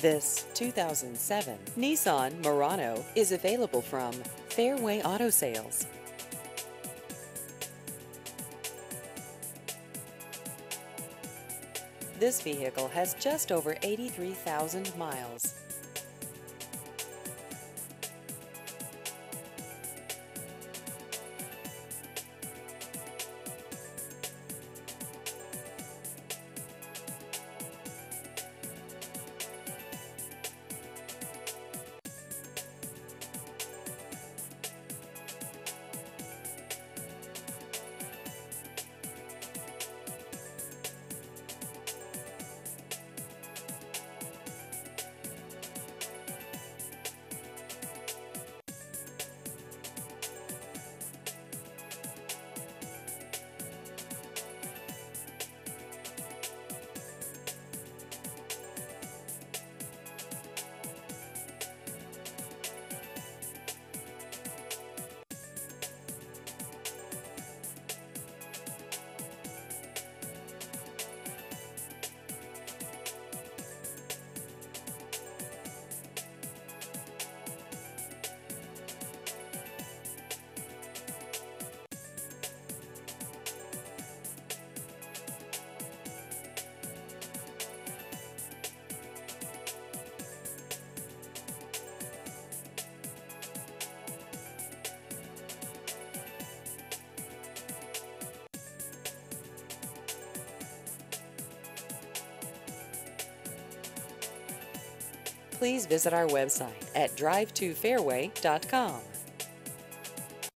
This 2007 Nissan Murano is available from Fairway Auto Sales. This vehicle has just over 83,000 miles. Please visit our website at drive2fairway.com.